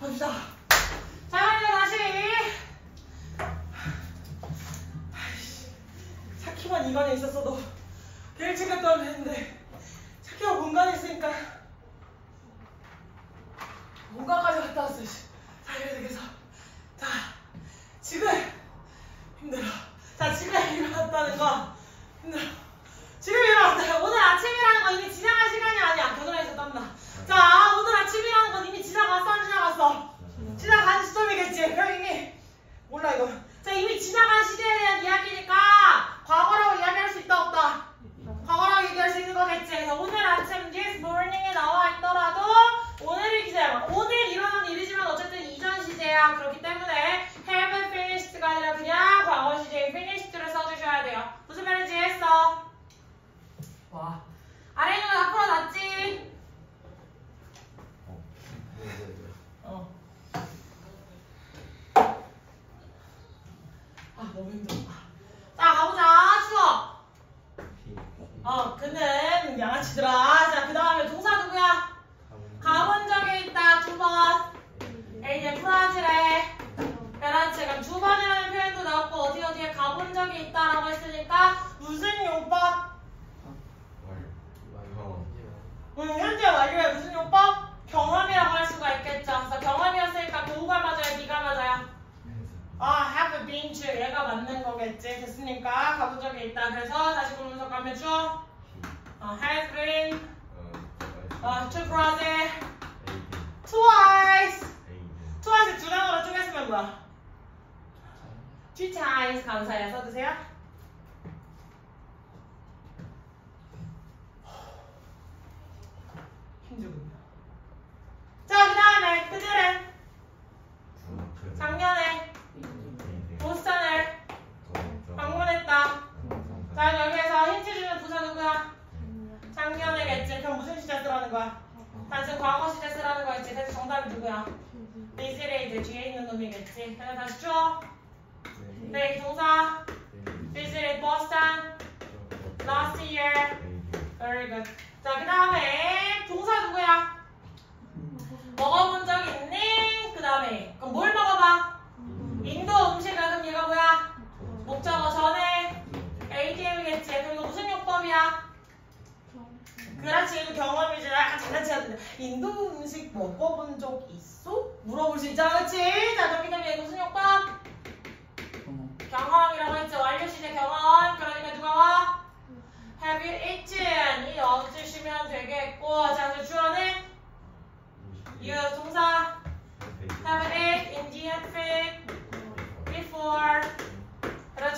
봅시다. 자, 그럼 다시. 차키만 이관에 있었어도 계획 챙겼다 하면 되는데 차키가 공간에 있으니까 공간까지 갔다 왔어. 씨. 자, 그래서 그래서 자, 지금 힘들어. 자, 지금 일어났다는 거 힘들어. 지금 일어났다. 오늘 아침이라는 건 이미 지나간 시간이 아니야. 겨드랑이에서 땀나. 자, 오늘 아침이라는 건 이미 지나갔어, 안 지나갔어? 지나간 시점이겠지. 그럼 이미 몰라 이거. 자, 이미 지나간 시대에 대한 이야기니까 과거라고 이야기할 수 있다 없다. 과거라고 얘기할 수 있는 거겠지. 그래서 오늘 아침 this morning에 나와 있더라도 오늘을 기재해봐. 오늘 일어난 일이지만 어쨌든 이전 시제야. 그렇기 때문에 have finished가 아니라 그냥 과거 시제의 finished를 써주셔야 돼요. 무슨 말인지 했어? 와. 아래 있는 거다 풀어놨지? 어. 아, 너무 힘들어. 자, 가보자. 추워. 어, 그는 양아치들아.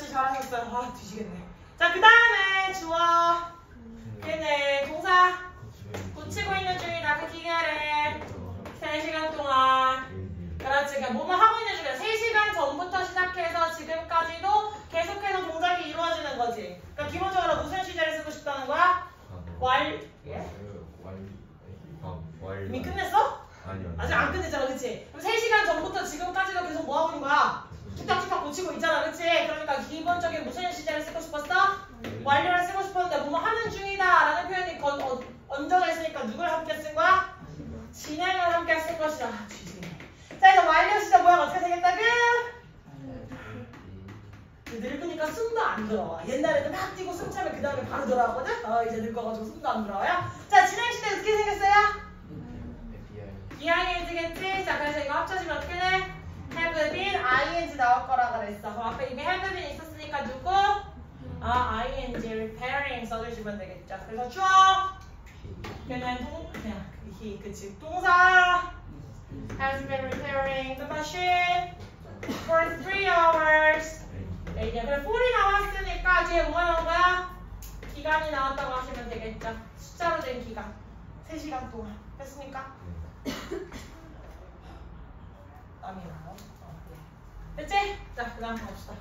그렇지, 잘하셨어요. 아, 뒤지겠네. 자, 그 다음에 주어. 얘네 동사. 붙이고 있는 중이다. 그 기계를 3시간 동안. 그렇지. 그러니까 뭐뭐 하고 있는 중이야. 3시간 전부터 시작해서 지금까지도 계속해서 동작이 이루어지는 거지. 그러니까 기본적으로 무슨 시제를 쓰고 싶다는 거야? 완, 예? 이미 끝냈어? 아니요. 아직 안 끝냈잖아, 그치? 그럼 3시간 전부터 지금까지도 계속 뭐 하고 있는 거야? 툭탁툭탁 고치고 있잖아, 그치? 그러니까 기본적인 무슨 시제를 쓰고 싶었어? 완료를 쓰고 싶었는데 뭐뭐 하는 중이다 라는 표현이 건, 어, 얹어져 있으니까 누굴 함께 쓴 거야? 진행을 함께 쓴 것이다. 아. 자, 그래서 완료 시제 모양 어떻게 생겼다고? 늙으니까 숨도 안 들어와. 옛날에는 막 뛰고 숨 차면 그 다음에 바로 돌아오거든? 어, 이제 늙어가지고 숨도 안 들어와요. 자, 진행 시대 어떻게 생겼어요? 이항해지겠지? 자, 그래서 이거 합쳐지면 어떻게 돼? have been, ing 나올 거라 그랬어. 그럼 앞에 이미 have been 있었으니까 누구? 아, ing, repairing 써주시면 되겠죠. 그래서 주어, 걔는 동, 그냥, he, 그치. 동사, has been repairing the machine for three hours. 네, 이제 그래, 4이 나왔으니까 뒤에 뭐가 나온 거야? 기간이 나왔다고 하시면 되겠죠. 숫자로 된 기간. 3시간 동안. 됐습니까? 땀이 나요. 됐지? 자, 그 다음 갑시다.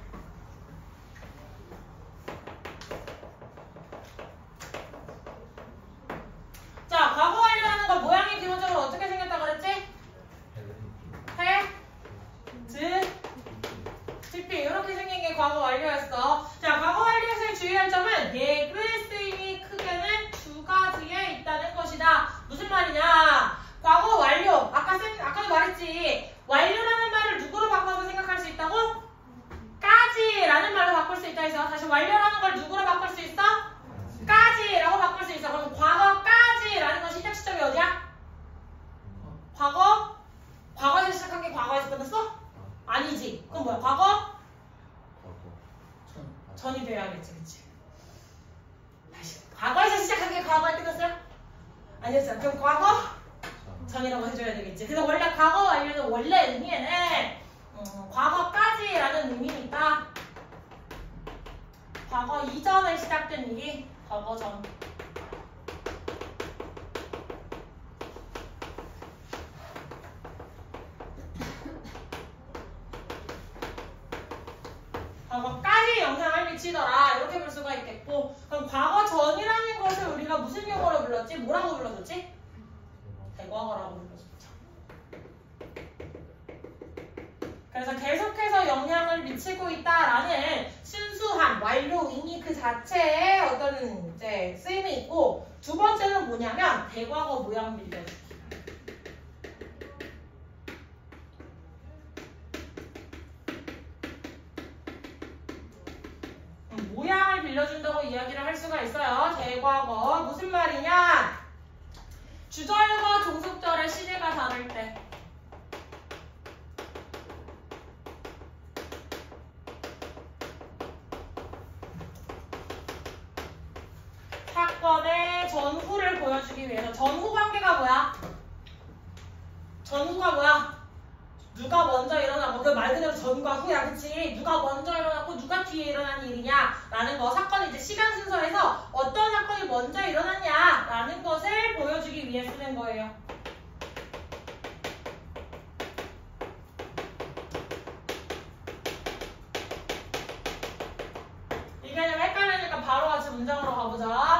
자, 과거 완료하는 거 모양이 기본적으로 어떻게 생겼다 그랬지? 해, 드, TP 이렇게 생긴 게 과거 완료였어. 자, 과거 완료에서의 주의할 점은 예그의 쓰임이 크게는 두 가지에 있다는 것이다. 무슨 말이냐? 과거 완료. 아까 쌤, 아까도 말했지. 전이 돼야겠지, 그치? 다시. 과거에서 시작한 게 과거에 끝났어요? 아니었어요. 그럼 과거? 전이라고 해줘야 되겠지. 그래서 원래 과거 완료는 원래 의미에는 음, 과거까지라는 의미니까 과거 이전에 시작된 일이 과거 전. 과거까지 영향을 미치더라 이렇게 볼 수가 있겠고 그럼 과거 전이라는 것을 우리가 무슨 용어로 불렀지? 뭐라고 불렀었지? 대과거라고 불렀었죠. 그래서 계속해서 영향을 미치고 있다라는 순수한 완료 의미 그 자체에 어떤 이제 쓰임이 있고 두 번째는 뭐냐면 대과거 모양 빌려주기. 음, 모양을 빌려준다고 이야기를 할 수가 있어요. 대과거 무슨 말이냐? 주절과 종속절의 시제가 다를 때 보여주기 위해서 전후 관계가 뭐야? 전후가 뭐야? 누가 먼저 일어나고 그 말 그대로 전과 후야 그치? 누가 먼저 일어났고 누가 뒤에 일어난 일이냐 라는 거 사건이 이제 시간 순서에서 어떤 사건이 먼저 일어났냐 라는 것을 보여주기 위해 쓰는 거예요 이 개념 헷갈리니까 바로 같이 문장으로 가보자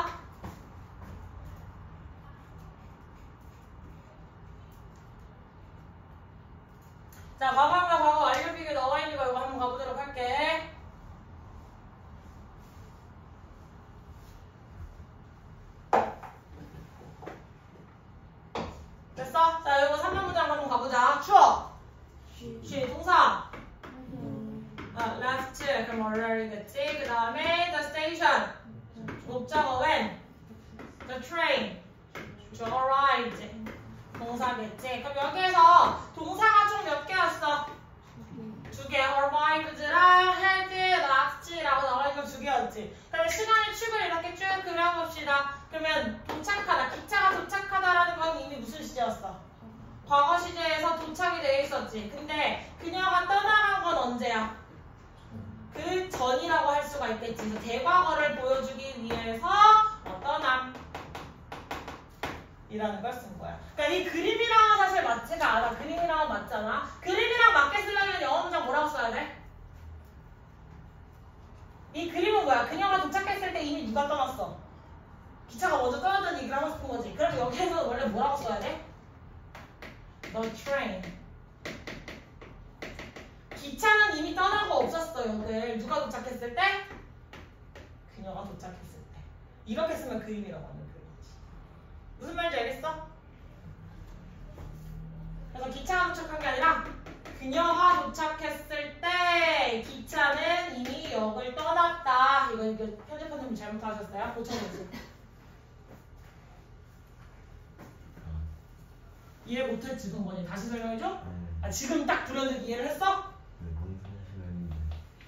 자, 과거과 과거 완료 비교 나와 있는 거 이거 한번 가보도록 할게. 됐어? 자, 이거 3번 문장 한번 가보자. 추워. 쉬, 동사. 아, left. 그럼 얼라리겠지. 그 다음에 the station. 목적어 when. the train. to arrive. 동사겠지. 그럼 여기에서 개였어? 두 개. arrived랑 had, last라고 나와 있는 두 개였지. 그럼 시간의 축을 이렇게 쭉 그려봅시다. 그러면 도착하다, 기차가 도착하다라는 건 이미 무슨 시제였어? 과거 시제에서 도착이 돼 있었지. 근데 그녀가 떠나간 건 언제야? 그 전이라고 할 수가 있겠지. 대과거를 보여주기 위해서. 이라는 걸 쓴 거야. 그러니까 이 그림이랑은 사실 맞지가 않아. 그림이랑은 맞잖아. 그림이랑 맞게 쓰려면 영어 문장 뭐라고 써야 돼? 이 그림은 뭐야? 그녀가 도착했을 때 이미 누가 떠났어? 기차가 먼저 떠났다는 얘기를 하고 싶은 거지. 그럼 여기에서 원래 뭐라고 써야 돼? The train. 기차는 이미 떠나고 없었어, 여길. 누가 도착했을 때? 그녀가 도착했을 때. 이렇게 쓰면 그림이라고 하는 그림이지. 무슨 말인지 알겠어? 그래서 기차가 도착한 게 아니라 그녀가 도착했을 때 기차는 이미 역을 떠났다. 이거 이거 편집하는 잘못하셨어요? 고쳐주세요. 이해 못했지, 동건이. 다시 설명해줘? 아, 지금 딱 들었는데 이해를 했어?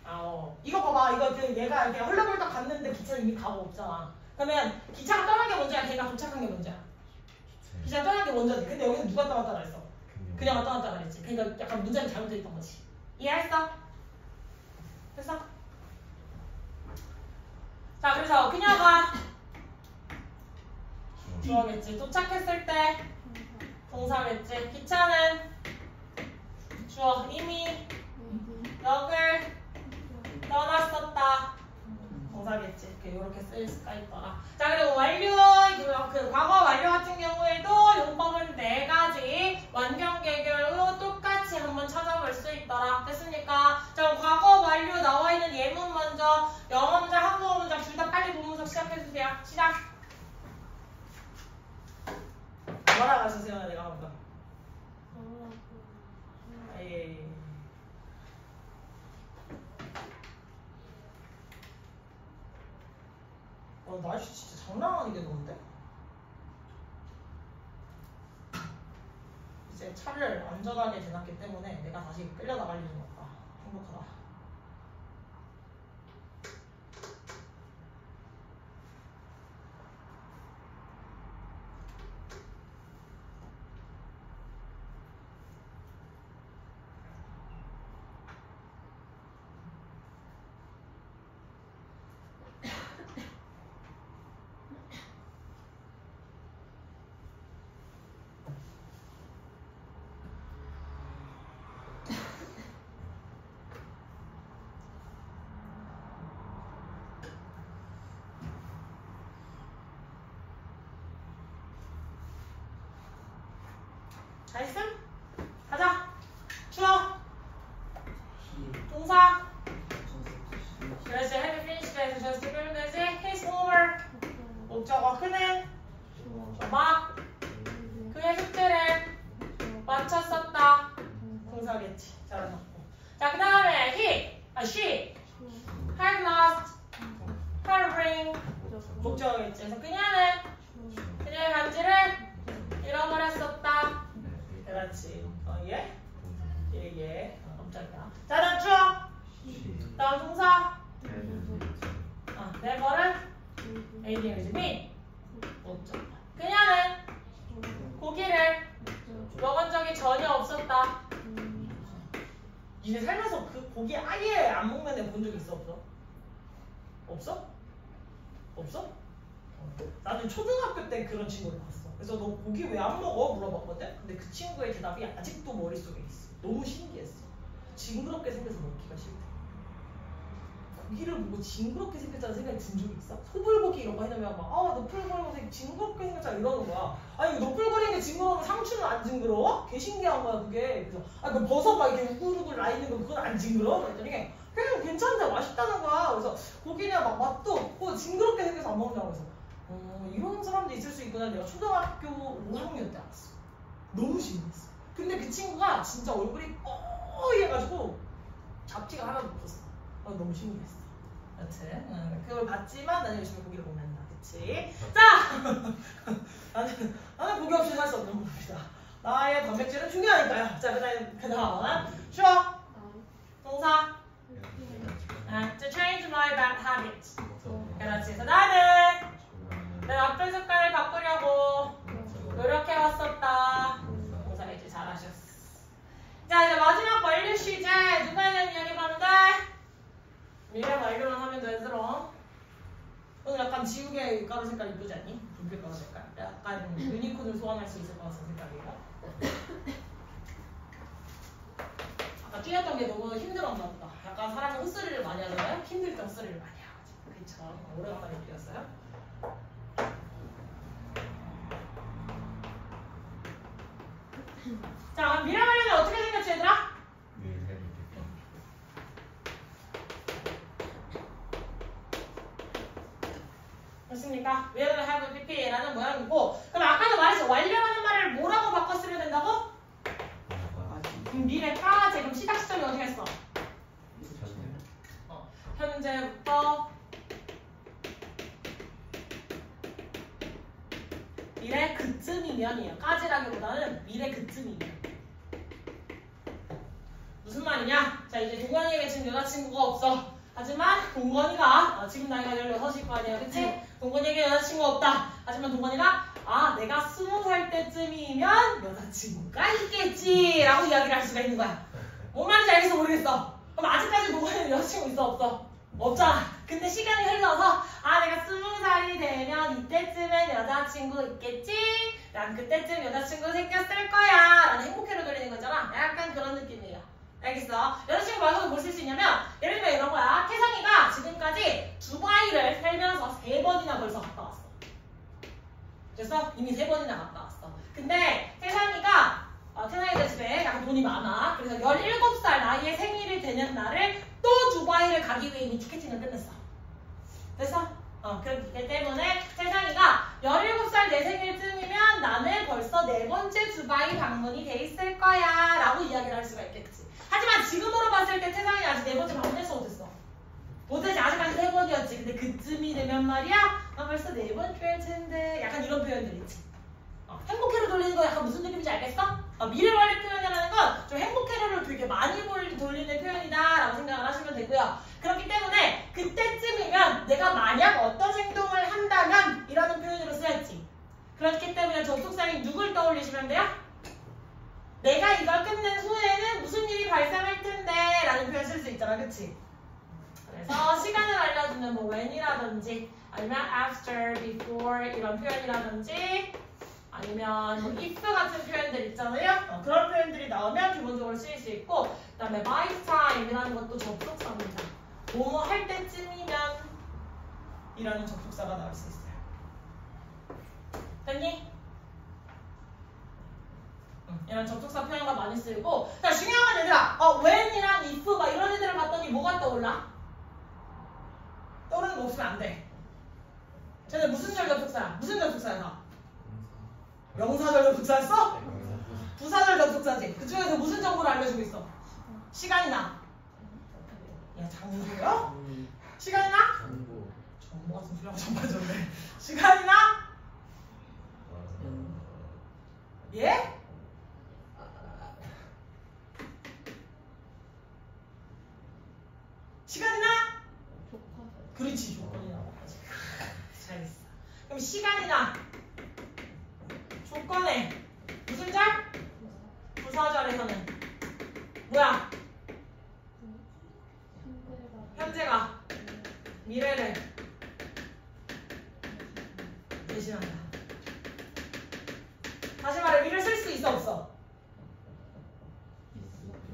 아, 어. 이거 봐봐. 이거 그 얘가 이렇게 헐레벌떡 갔는데 기차는 이미 가고 없잖아. 그러면 기차가 떠난 게 먼저야? 걔가 도착한 게 먼저야? 기차 떠난 게 먼저지. 근데 여기서 누가 떠났다 그랬어? 그녀가 떠났다 그랬지. 그러니까 약간 문장이 잘못되어 있던 거지. 이해했어? 됐어? 자, 그래서 그녀가 주어겠지. 도착했을 때 동사겠지. 기차는 주어 이미 역을 떠났었다. 동사겠지. 이렇게 이렇게 쓸 수가 있더라. 자, 그리고 완료 그, 그 과거 완료 같은 경우에도 용법은 네 가지 완경 개결로 똑같이 한번 찾아볼 수 있더라. 됐습니까? 자, 과거 완료 나와 있는 예문 먼저 영어 문장, 한국어 문장 둘 다 빨리 본문서 시작해 주세요. 시작. 뭐라 가주세요, 내가 한번. 아, 예, 예. 어, 날씨 진짜 장난 아니게 더운데? 이제 차를 안전하게 대놨기 때문에 내가 다시 끌려나갈 일은 없다. 행복하다. 다 했음? 가자. 주어. 동사. 그래서 have finished 해서 just 빼면 되지. his homework. 목적어 그는 막 그의 숙제를 마쳤었다. 동사겠지. 잘하셨고. 자, 그 다음에 he, 아, she had lost her ring. 목적어겠지. 그래서 그녀는 그녀의 반지를 잃어버렸었다. 그렇지. 어, 예? 예, 예. 어, 깜짝이야. 자, 다음 주어. 다음 동사. 아, 내 거를 ADM이지. 미. 목적어. 그녀는 고기를 먹은 적이 전혀 없었다. 니네 살면서 그 고기 아예 안 먹는 애 본 적 있어 없어? 없어? 없어? 어. 나는 초등학교 때 그런 친구를 봤어. 그래서 너 고기 왜 안 먹어? 물어봤거든. 근데 그 친구의 대 답이 아직도 머릿속에 있어. 너무 신기했어. 징그럽게 생겨서 먹기가 싫대. 고기를 보고 징그럽게 생겼다는 생각이 든 적이 있어? 소불고기 이런 거 해놓으면 막, 아, 너풀거리면서 징그럽게 생겼잖아 이러는 거야. 아니, 너풀거리는 게 징그러우면 상추는 안 징그러워? 개 신기한 거야, 그게. 그래서, 아, 그 버섯 막 이렇게 우글우글 나 있는 거 그건 안 징그러워? 그랬더니, 그냥 괜찮대, 맛있다는 거야. 그래서 고기는 막 맛도 없고 징그럽게 생겨서 안 먹는다고 해서, 어, 이런 사람도 있을 수 있구나. 내가 초등학교 5학년 때 알았어. 너무 신기했어. 근데 그 친구가 진짜 얼굴이 뽀얘가지고 잡티가 하나도 없었어. 어, 너무 신기했어. 여튼 응, 그걸 봤지만 나는 열심히 고기를 먹는다. 그치? 자! 나는, 나는 고기 없이 살 수 없는 겁니다. 나의 단백질은 중요하니까요. 자, 그 다음, 그 다음. 쉬어. 동사. 아, to change my bad habits. 그렇지. 그래서 나는 내 나쁜 습관을 바꾸려고 노력해왔었다. 자, 이제 마지막 완료 시제. 누가 있는 이야기 봤는데? 미래 완료만 하면 되더러. 오늘 약간 지우개 가루 색깔 이쁘지 않니? 분필 가루 색깔. 약간 유니콘을 소환할 수 있을 것 같은 색깔이에요. 아까 뛰었던 게 너무 힘들었나 보다. 약간 사람이 헛소리를 많이 하잖아요. 힘들 때 헛소리를 많이 하거든. 그쵸? 오래간만에 뛰었어요. 자, 미래 완료는 어떻게 생겼지, 얘들아? 됐습니까? will have pp라는 모양이고 그럼 아까도 말했죠. 완료라는 말을 뭐라고 바꿨으면 된다고? 그럼 미래까지 그럼 시작 시점이 어떻게 했어? 어, 현재부터 미래 그쯤이면이에요. 까지라기보다는 미래 그쯤이면. 무슨 말이냐? 자 이제 동건이에게 지금 여자친구가 없어. 하지만 동건이가 어, 지금 나이가 16일 거 아니에요. 그치? 동건이에게 여자친구 없다. 하지만 동건이가 아 내가 20살 때쯤이면 여자친구가 있겠지 라고 이야기를 할 수가 있는 거야. 뭔 말인지 알겠어 모르겠어. 그럼 아직까지 동건이는 여자친구 있어 없어? 없잖아. 근데 시간이 흘러서 아 내가 20살이 되면 이때쯤엔 여자친구 있겠지? 난 그때쯤 여자친구 생겼을 거야 라는 행복해로 돌리는 거잖아. 약간 그런 느낌이에요. 알겠어? 여자친구 말고도 뭘 쓸 수 있냐면 예를 들면 이런 거야. 태상이가 지금까지 두바이를 살면서 세 번이나 벌써 갔다 왔어. 그래서 이미 세 번이나 갔다 왔어. 근데 태상이가 어, 태상이가 집에 약간 돈이 많아. 그래서 17살 나이에 생일이 되는 날을 또 두바이를 가기 위해 이미 티켓팅을 끝냈어. 됐어? 어, 그렇기 때문에 세상이가 17살 내 생일쯤이면 나는 벌써 네 번째 두바이 방문이 돼 있을 거야 라고 이야기를 할 수가 있겠지. 하지만 지금으로 봤을 때 세상이 아직 네 번째 방문했어 못했어? 못했지 아직까지 세 번이었지. 근데 그쯤이 되면 말이야 나 벌써 네 번째일 텐데 약간 이런 표현들 있지. 어, 행복회로 돌리는 거 약간 무슨 느낌인지 알겠어? 어, 미래관리 표현이라는 건 좀 행복회로를 되게 많이 돌리는 표현이다 라고 생각을 하시면 되고요. 그렇기 때문에 그때쯤이면 내가 만약 어떤 행동을 한다면 이라는 표현으로 쓰였지. 그렇기 때문에 접속사인 누굴 떠올리시면 돼요? 내가 이걸 끝낸 후에는 무슨 일이 발생할 텐데 라는 표현 쓸 수 있잖아. 그치? 그래서 시간을 알려주는 뭐 when이라든지 아니면 after, before 이런 표현이라든지 아니면 뭐 if 같은 표현들 있잖아요. 어, 그런 표현들이 나오면 기본적으로 쓰일 수 있고 그 다음에 by time이라는 것도 접속사입니다. 뭐뭐 할 때쯤이면 이라는 접속사가 나올 수 있어요. 됐니? 응, 이런 접속사 표현과 많이 쓰이고 자 중요한 건 얘들아 어 when이랑 if 막 이런 애들을 봤더니 뭐가 떠올라? 떠오르는 거 없으면 안돼 쟤네 무슨 절 접속사야? 무슨 접속사야 다? 명사절 접속사였어? 부사절 접속사지 그 중에서 무슨 정보를 알려주고 있어? 시간이나 야 장소요? 시간이나? 정보 정보 같은 소리하고 전반전네 시간이나? 예? 시간이나? 그렇지 조건이라고 하지 잘했어 그럼 시간이나 조건에 무슨 절? 부사절에서는 뭐야? 현재가 미래를 대신한다 다시 말해 미래를 쓸 수 있어 없어?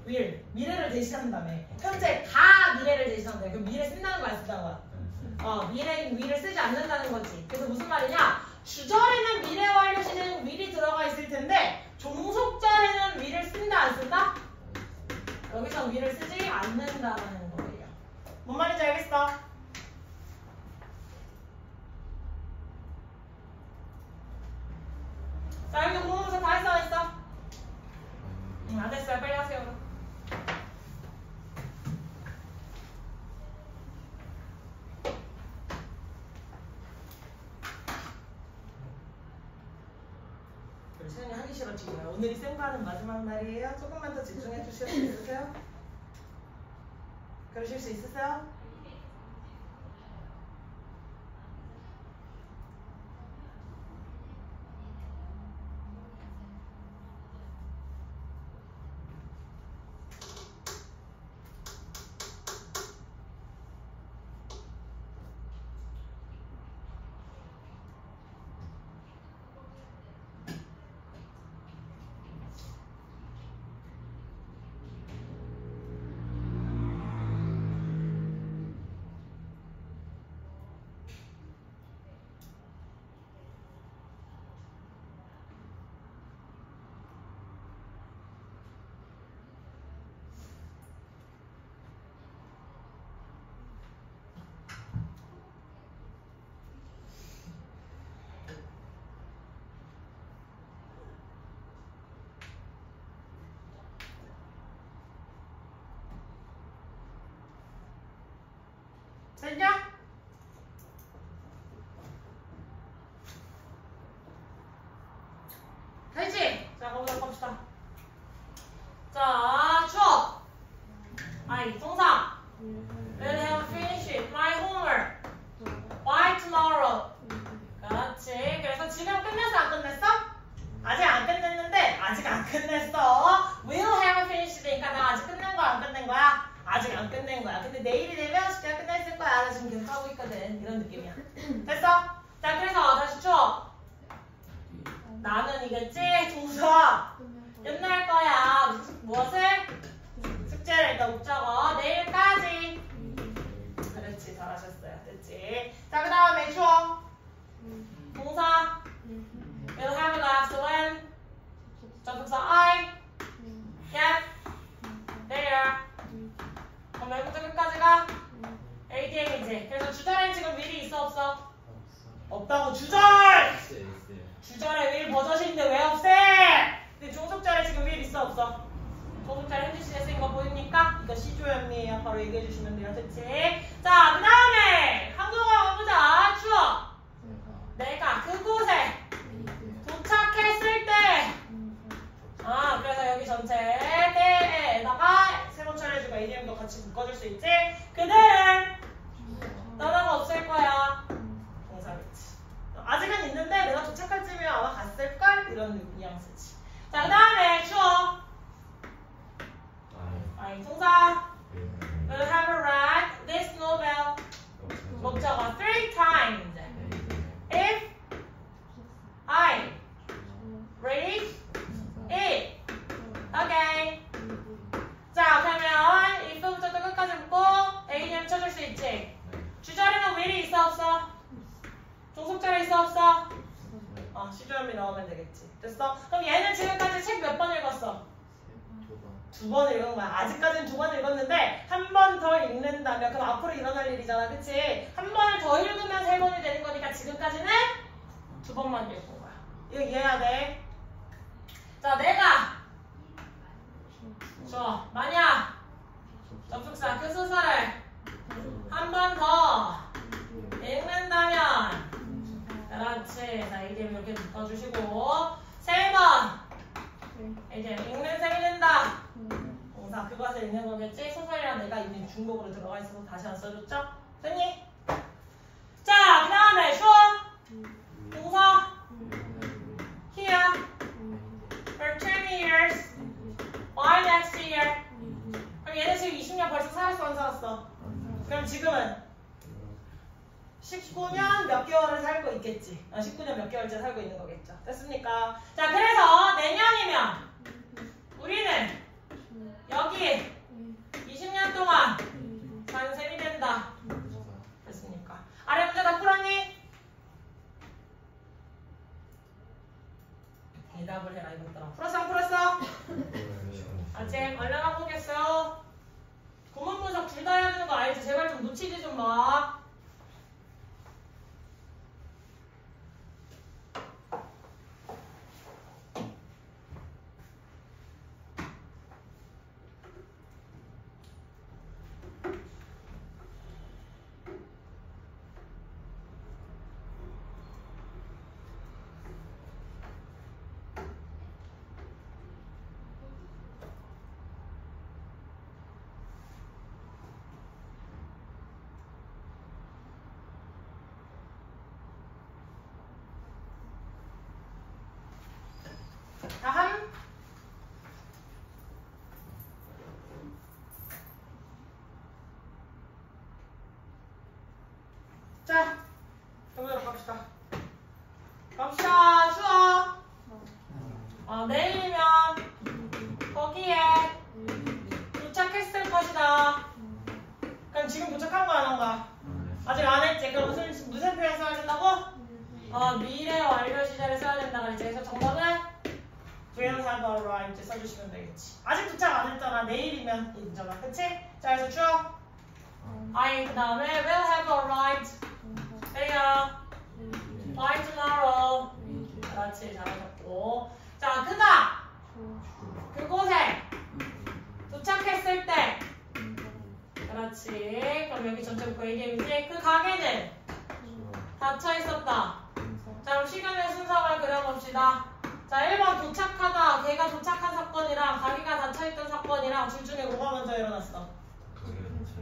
will 미래를 대신한다며 현재 가 미래를 대신한다 그럼 미래 쓴다는 거야 쓴다는 거야 어, 미래인 위를 쓰지 않는다는 거지. 그래서 무슨 말이냐? 주절에는 미래 완료 시제는 will이 들어가 있을 텐데 종속절에는 will을 쓴다 안 쓴다? 여기서 will을 쓰지 않는다는 거예요. 뭔 말인지 알겠어? 자 여기도 공부문서 다 했어 안 했어? 응, 안 했어요. 빨리 하세요. 그럼. 우리 하기 싫어지고요. 오늘이 쌤과는 마지막 날이에요. 조금만 더 집중해 주실 수 있으세요? 그러실 수 있으세요? 됐냐? 됐지? 자, 가보자 봅시다. 자, 추억. 아이, 동사. Will have finished my homework by tomorrow. 그렇지. 그래서 지금 끝냈어, 안 끝냈어? 아직 안 끝냈는데, 아직 안 끝냈어. Will have finished니까 나 아직 끝낸 거야, 안 끝낸 거야? 아직 안 끝낸 거야. 근데 내일이 되면 숙제가 끝났 을 거야. 나 지금 계속 하고 있거든. 이런 느낌이야. 됐어? 자, 그래서 다시 쳐. 나는 이겠지? 동사. 끝날 거야. 무엇을? 숙제를 일단 못 적어. 내일까지. 그렇지. 잘하셨어요. 됐지? 자, 그 다음에 추억. 동사. Will have left when. 접속사 I. Get. There. 그럼 여기부터 끝까지가 ADM이지. 그래서 주절엔 지금 will이 있어 없어? 없다고 주절! 주절에 will 버젓인데 왜 없애? 근데 종속절에 지금 will 있어 없어? 종속절에 현지 시제 쓰인 거 보입니까? 이거 시조연미예요. 바로 얘기해 주시면 돼요. 됐지? 자, 그 다음에 한국어 가보자. 추억. 내가 그곳에 도착했을 때 아, 그래서 여기 전체 때에다가 세번 처리해주고 ADM도 같이 묶어줄 수 있지? 그들은 떠나가 없을 거야. 동사겠지. 아직은 있는데 내가 도착할 쯤이면 아마 갔을걸? 이런 뉘앙스지. 자, 그 다음에 추억. 아이, 동사. Will have read this novel. 목적어 three times. If I read it. Okay. 자, 그러면 if부터 또 끝까지 묶고 ADM 쳐줄 수 있지? 주절에는 will이 있어 없어? 종속절에 있어 없어? 어, 시조연미 넣으면 되겠지. 됐어? 그럼 얘는 지금까지 책 몇 번 두 번 읽은 거야. 아직까지는 두 번 읽었는데 한 번 더 읽는다면 그럼 앞으로 일어날 일이잖아. 그치? 한 번을 더 읽으면 세 번이 되는 거니까 지금까지는 두 번만 읽은 거야. 이거 이해해야 돼. 자, 내가 좋아. 만약 접속사 그 소설을 한번 더 읽는다면 그렇지. 자, 이제 이렇게 묶어주시고 세 번 이제 읽는 셈이 된다. 동사 그것을 읽는 거겠지? 소설이랑 내가 이미 중복으로 들어가 있어서 다시 안 써줬죠? 됐니? 자, 그 다음에 주어 동사 here for 20 years by next year 그럼 얘는 지금 20년 벌써 살았어 안 살았어? 그럼 지금은 19년 몇 개월을 살고 있겠지. 어, 19년 몇 개월째 살고 있는 거겠죠. 됐습니까? 자, 그래서 내년이면 우리는 여기 20년 동안 산 셈이 된다. 됐습니까? 아래 문제 다 풀었니? 대답을 해라 이것들아. 풀었어 안 풀었어? 아직 얼른 해보겠어. 구문 분석 둘 다 해야 되는 거 알지? 제발 좀 놓치지 좀 마. 다음 자 여기로 갑시다 갑시다 수어 어, 내일이면 거기에 도착했을 것이다 그럼 지금 도착한 거 거야? 아직 안 했지? 그럼 무슨 무슨 표현 써야 된다고? 어, 미래 완료 시제를 써야 된다 그랬지 그래서 정답은 will have arrived 써주시면 되겠지. 아직 도착 안 했잖아. 내일이면 인정아. 그치? 자, 그래서 주어. I 그 다음에 will have arrived. there by tomorrow. 그렇지. 잘하셨고. 자, 그가 그곳에 도착했을 때. 그렇지. 그럼 여기 전체 묶어 얘기해주지. 그 가게는 닫혀 있었다. 자, 그럼 시간의 순서를 그려봅시다. 자, 1번 도착하다. 걔가 도착한 사건이랑 가게가 닫혀있던 사건이랑 둘 중에 뭐가 먼저 일어났어?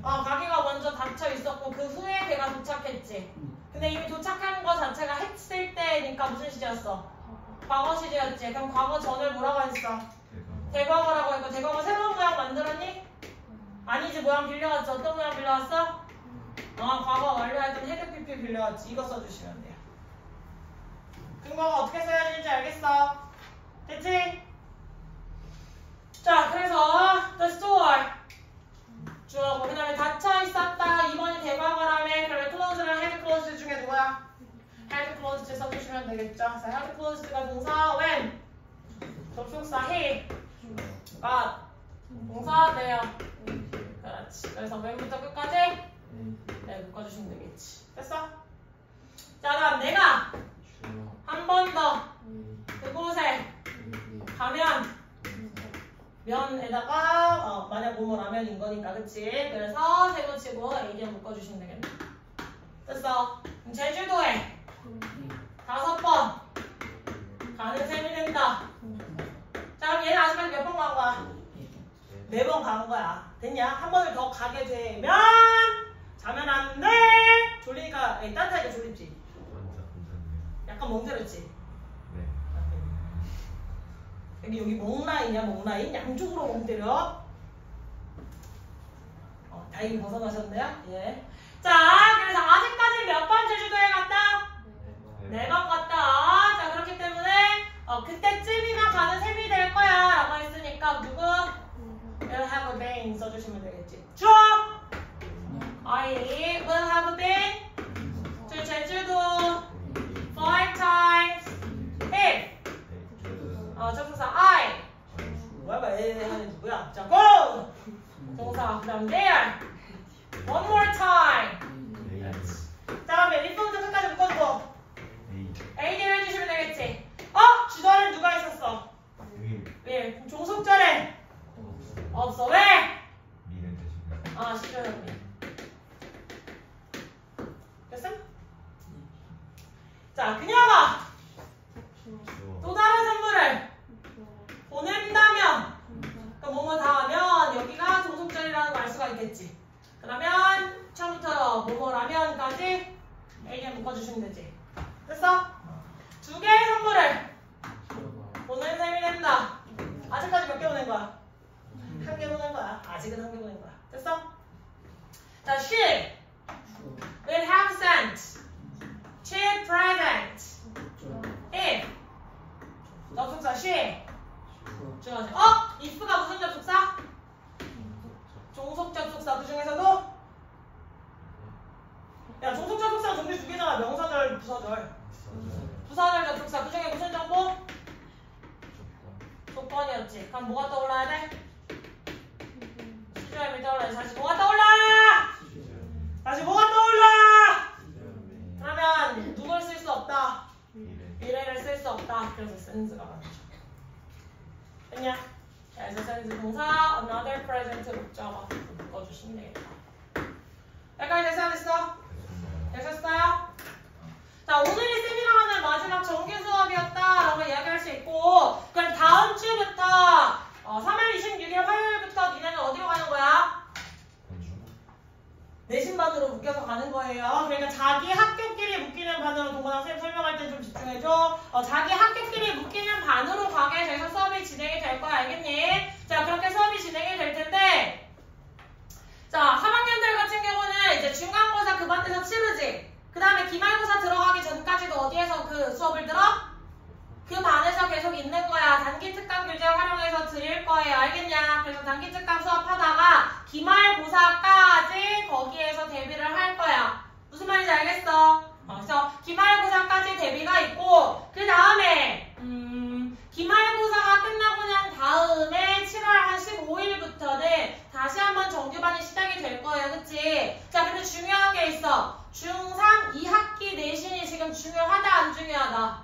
어, 가게가 먼저 닫혀 있었고 그 후에 걔가 도착했지. 근데 이미 도착한 거 자체가 했을 때니까 무슨 시제였어? 과거 시제였지. 그럼 과거 전을 뭐라고 했어? 대과거라고 했고 대과거 새로운 모양 만들었니? 아니지 모양 빌려왔지. 어떤 모양 빌려왔어? 어, 과거 완료했던 had PP 빌려왔지. 이거 써주시면 돼요. 근거가 어떻게 써야 되는지 알겠어? 됐지? 자, 그래서 the store 주어고 그 다음에 닫혀 있었다. 2번이 대과거라며 그러면 closed랑 had closed 중에 누구야? had closed 써주시면 되겠죠? 자, had closed가 동사 when 접속사 he got 동사 there 그렇지. 그래서 when부터 끝까지 네, 묶어주시면 되겠지. 됐어? 자, 그럼 내가 한 번 더 그곳에 가면 면에다가 어, 만약 뭐뭐 라면인 거니까 그치? 그래서 세고 치고 ADM 묶어주시면 되겠네. 됐어. 그럼 제주도에 다섯 번. 가는 셈이 된다. 자 그럼 얘는 아직까지 몇 번 간 거야? 네 번 간 거야. 됐냐? 한 번을 더 가게 되면 자면 안돼. 졸리니까 에이, 따뜻하게 졸립지? 약간 멍들었지 여기 여기 멍라인이야 멍라인? 양쪽으로 멍 때려. 어, 다행히 벗어나셨네요. 예. 자 그래서 아직까지 몇 번 제주도에 갔다? 네. 번 갔다. 자 그렇기 때문에 어, 그때쯤이면 가는 셈이 될 거야 라고 했으니까 누구? will have been 써주시면 되겠지. 주어 I will have been to 제주도. Five times. If 어, 접속사 I. 뭐야, 뭐야, 대상은 누구야? 자, go! 동사, 그 다음 there. One more time. 자, 그러면 리포트 끝까지 묶어주고. AD를 해주시면 되겠지. 어? 주절에 누가 있었어? 왜? 그럼 종속절에 없어. 왜? 아, 시절에. 됐어? 자, 그녀가 또 다른 선물을 보낸다면 그러니까 뭐뭐 다 하면 여기가 종속절이라는 걸 알 수가 있겠지. 그러면 처음부터 뭐뭐라면까지 A에 묶어주시면 되지. 됐어? 두 개의 선물을 보낸 셈이 된다. 아직까지 몇 개 보낸 거야? 한 개 보낸 거야. 아직은 한 개 보낸 거야. 됐어? 자, she will have sent two presents if 접속사 she 중요하지. 어? if가 무슨 접속사? 종속 접속사 그 중에서도 야 종속 접속사 종류 두 개잖아. 명사절, 부사절. 부사절 접속사 그 중에 무슨 정보? 조건이었지. 그럼 뭐가 떠올라야 돼? 시주함이 떠올라야 돼. 다시 뭐가 떠올라? 다시 뭐가 떠올라? 그러면 누굴 쓸 수 없다. 미래를 쓸 수 없다. 그래서 sense가 맞죠. 됐냐? 자, 그래서 sense 동사 another present 목적어 묶어주시면 되겠다. 여기까지 됐어? 되셨어요? 자, 오늘이 세미나하는 마지막 정규 수업이었다 라고 이야기할 수 있고, 그럼 다음 주부터 어, 3월 26일 화요일부터 니네는 어디로 가는 거야? 내신반으로 묶여서 가는 거예요. 그러니까 자기 학교끼리 묶이는 반으로 동건아 선생님 설명할 때 좀 집중해줘. 어, 자기 학교끼리 묶이는 반으로 가게 돼서 수업이 진행이 될 거야. 알겠니? 자, 그렇게 수업이 진행이 될 텐데, 자, 3학년들 같은 경우는 이제 중간고사 그 반에서 치르지. 그 다음에 기말고사 들어가기 전까지도 어디에서 그 수업을 들어? 그 반에서 계속 있는 거야. 단기 특강 교재 활용해서 드릴 거예요. 알겠냐? 그래서 단기 특강 수업하다가 기말고사까지 거기에서 대비를 할 거야. 무슨 말인지 알겠어? 어, 그래서 기말고사까지 대비가 있고 그 다음에 음, 기말고사가 끝나고 난 다음에 7월 한 15일부터는 다시 한번 정규반이 시작이 될 거예요. 그치? 자 근데 중요한 게 있어. 중3 2학기 내신이 지금 중요하다 안 중요하다?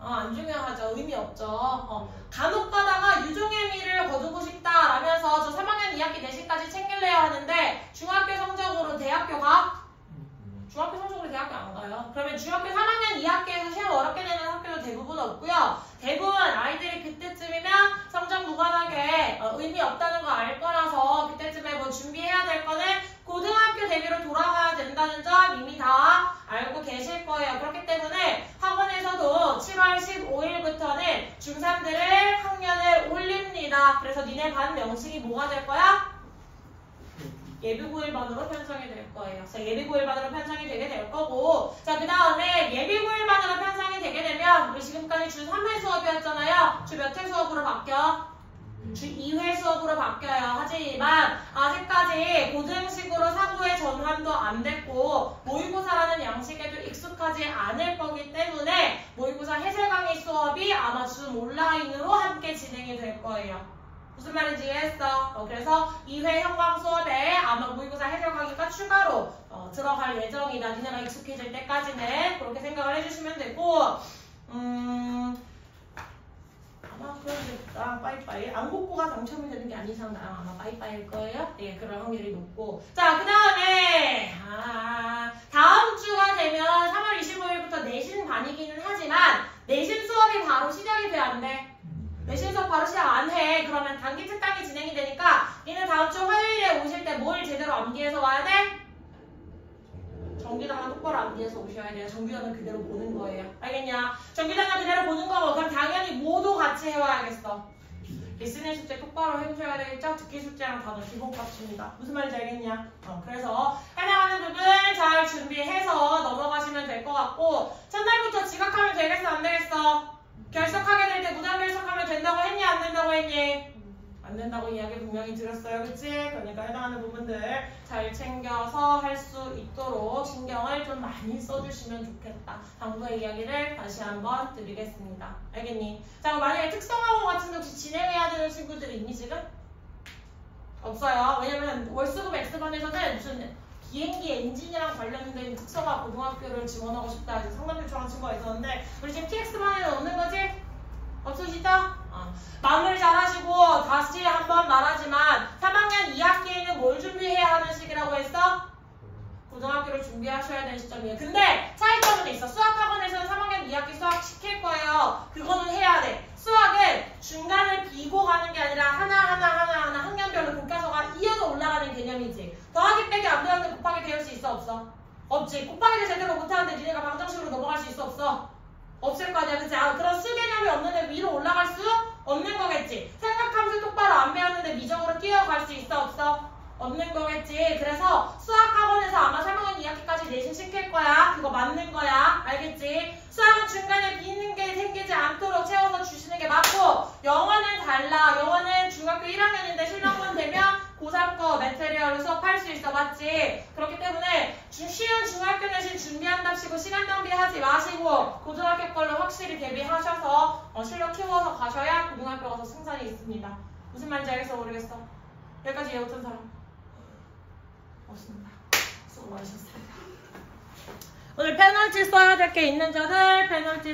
어, 안 중요하죠. 의미 없죠. 어, 간혹 가다가 유종의 미를 거두고 싶다 라면서 저 3학년 2학기 내신까지 챙길래야 하는데 중학교 성적으로 대학교 가? 중학교 성적으로 대학교 안 가요. 그러면 중학교 3학년 2학기에서 시험 어렵게 내는 학교도 대부분 없고요. 대부분 아이들이 그때쯤이면 성적 무관하게 어, 의미 없다는 거 알 거라서 그때쯤에 뭐 준비해야 될 거는 고등학교 대비로 돌아가야 된다는 점 이미 다 알고 계실 거예요. 그렇기 때문에 학원에서도 7월 15일부터는 중3들을 학년을 올립니다. 그래서 니네 반 명칭이 뭐가 될 거야? 예비고일반으로 편성이 될 거예요. 그래서 예비고일반으로 편성이 되게 될 거고 자 그 다음에 예비고일반으로 편성이 되게 되면 우리 지금까지 주 3회 수업이었잖아요. 주 몇 회 수업으로 바뀌어? 주 2회 수업으로 바뀌어요. 하지만 아직까지 고등식으로 사고의 전환도 안 됐고 모의고사라는 양식에도 익숙하지 않을 거기 때문에 모의고사 해설 강의 수업이 아마 줌 온라인으로 함께 진행이 될 거예요. 무슨 말인지 이해했어? 어, 그래서 2회 현강 수업에 아마 모의고사 해설 강의가 추가로 어, 들어갈 예정이다. 니네가 익숙해질 때까지는 그렇게 생각을 해주시면 되고 음... 아마 그러겠다. 빠이빠이. 안국고가 당첨이 되는 게 아닌 이상 나랑 아마 빠이빠이일 거예요. 예, 그럴 확률이 높고. 자, 그 다음에, 아, 다음 주가 되면 3월 25일부터 내신 반이기는 하지만, 내신 수업이 바로 시작이 돼, 안 돼? 내신 수업 바로 시작 안 해. 그러면 단기 특강이 진행이 되니까, 니는 다음 주 화요일에 오실 때 뭘 제대로 암기해서 와야 돼? 정규 단어는 똑바로 암기해서 오셔야 돼요. 정규 단어는 그대로 보는 거예요. 알겠냐? 정규 단어는 그대로 보는 거고 그럼 당연히 모두 같이 해와야겠어. listening 숙제 똑바로 해주셔야 되겠죠? 듣기 숙제랑 단어 기본값입니다. 무슨 말인지 알겠냐? 어, 그래서 해당하는 부분 잘 준비해서 넘어가시면 될 것 같고 첫날부터 지각하면 되겠어? 안 되겠어? 결석하게 될 때 무단 결석하면 된다고 했니? 안 된다고 했니? 안안 된다고 이야기 분명히 드렸어요. 그치? 그러니까 해당하는 부분들 잘 챙겨서 할 수 있도록 신경을 좀 많이 써주시면 좋겠다. 당부의 이야기를 다시 한번 드리겠습니다. 알겠니? 자, 만약에 특성화고 같은 데 혹시 진행해야 되는 친구들이 있니 지금? 없어요. 왜냐면 월수금 X반에서는 무슨 비행기 엔진이랑 관련된 특성화 고등학교를 지원하고 싶다 상담 요청한 친구가 있었는데 우리 지금 TX반에는 없는 거지? 없으시죠? 어. 마무리 잘 하시고 다시 한번 말하지만 3학년 2학기에는 뭘 준비해야 하는 시기라고 했어? 고등학교를 준비하셔야 되는 시점이에요. 근데 차이점은 있어. 수학학원에서는 3학년 2학기 수학 시킬 거예요. 그거는 해야 돼. 수학은 중간을 비고 가는 게 아니라 하나하나 하나하나 학년별로 교과서가 이어서 올라가는 개념이지. 더하기 빼기 안 되는데 곱하기 배울 수 있어 없어? 없지. 곱하기를 제대로 못하는데 니네가 방정식으로 넘어갈 수 있어 없어? 없을 거 아니야. 그치? 아, 그런 수 개념이 없는데 위로 올라갈 수 없는 거겠지. 생각함수 똑바로 안 배웠는데 미적으로 뛰어갈 수 있어 없어? 없는 거겠지. 그래서 수학학원에서 아마 3학년 2학기까지 내신 시킬 거야. 그거 맞는 거야. 알겠지? 수학은 중간에 비는 게 생기지 않도록 채워서 주시는 게 맞고 영어는 달라. 영어는 중학교 1학년인데 실력만 되면 고3 거 매테리얼로 수업할 수 있어. 맞지? 그렇기 때문에 주- 쉬운 중학교 내신 준비한답시고 시간 낭비하지 마시고 고등학교 걸로 확실히 대비하셔서 어, 실력 키워서 가셔야 고등학교 가서 승산이 있습니다. 무슨 말인지 알겠어? 모르겠어? 여기까지 이해 못한 사람? 없습니다. 수고 많으셨습니다. 오늘 페널티 써야 될 게 있는 자들 페널티